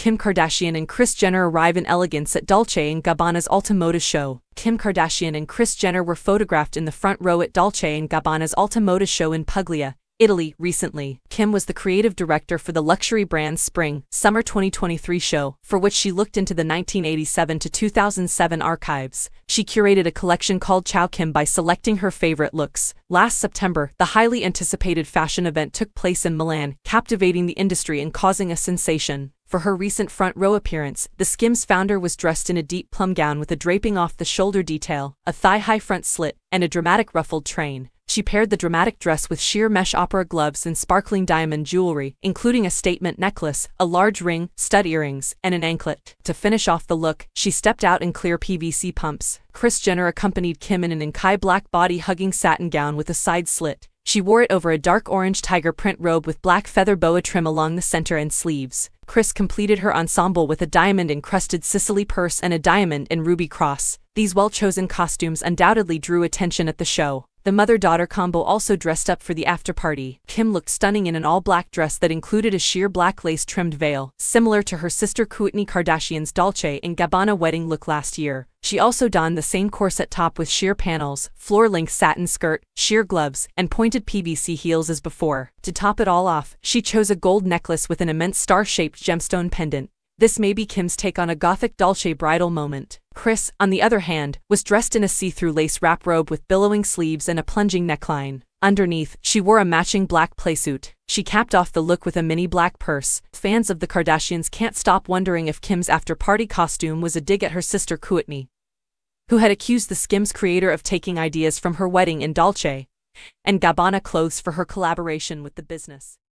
Kim Kardashian and Kris Jenner arrive in elegance at Dolce & Gabbana's Alta Moda show. Kim Kardashian and Kris Jenner were photographed in the front row at Dolce & Gabbana's Alta Moda show in Puglia, Italy, recently. Kim was the creative director for the luxury brand's Spring Summer 2023 show, for which she looked into the 1987 to 2007 archives. She curated a collection called Ciao Kim by selecting her favorite looks. Last September, the highly anticipated fashion event took place in Milan, captivating the industry and causing a sensation. For her recent front row appearance, the Skims founder was dressed in a deep plum gown with a draping off the shoulder detail, a thigh-high front slit, and a dramatic ruffled train. She paired the dramatic dress with sheer mesh opera gloves and sparkling diamond jewelry, including a statement necklace, a large ring, stud earrings, and an anklet. To finish off the look, she stepped out in clear PVC pumps. Kris Jenner accompanied Kim in an Inkai black body-hugging satin gown with a side slit. She wore it over a dark orange tiger print robe with black feather boa trim along the center and sleeves. Kris completed her ensemble with a diamond-encrusted Sicily purse and a diamond and ruby cross. These well-chosen costumes undoubtedly drew attention at the show. The mother-daughter combo also dressed up for the after-party. Kim looked stunning in an all-black dress that included a sheer black lace-trimmed veil, similar to her sister Kourtney Kardashian's Dolce & Gabbana wedding look last year. She also donned the same corset top with sheer panels, floor-length satin skirt, sheer gloves, and pointed PVC heels as before. To top it all off, she chose a gold necklace with an immense star-shaped gemstone pendant. This may be Kim's take on a gothic Dolce bridal moment. Kris, on the other hand, was dressed in a see-through lace wrap robe with billowing sleeves and a plunging neckline. Underneath, she wore a matching black playsuit. She capped off the look with a mini black purse. Fans of the Kardashians can't stop wondering if Kim's after-party costume was a dig at her sister Kourtney, who had accused the Skims creator of taking ideas from her wedding in Dolce and Gabbana clothes for her collaboration with the business.